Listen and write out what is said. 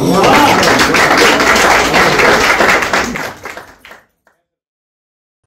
우와.